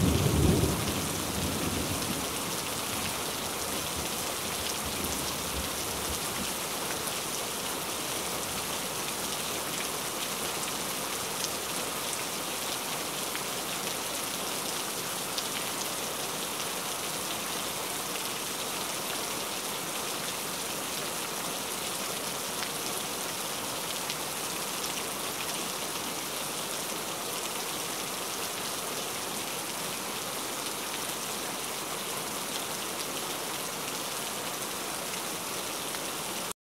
you